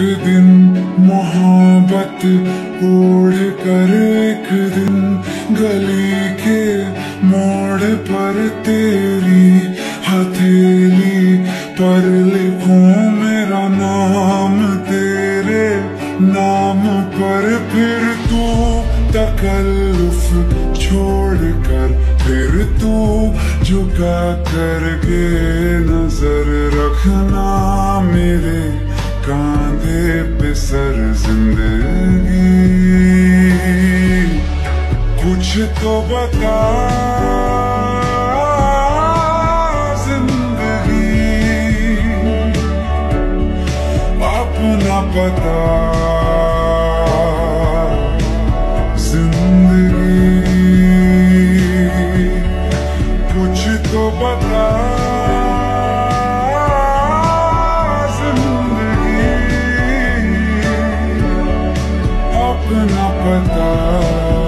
दिन, मोहब्बत ओढ़ कर एक दिन, गली के मोड़ पर तेरी हथेली पर लिखूं मेरा नाम, तेरे नाम पर फिर तू तकल्लुफ छोड़ कर फिर तू झुका करके नज़र कांधे पे सर ज़िंदगी। कुछ तो बता ज़िंदगी। अपना पता ज़िंदगी। कुछ तो बता। ज़िंदगी अपना पता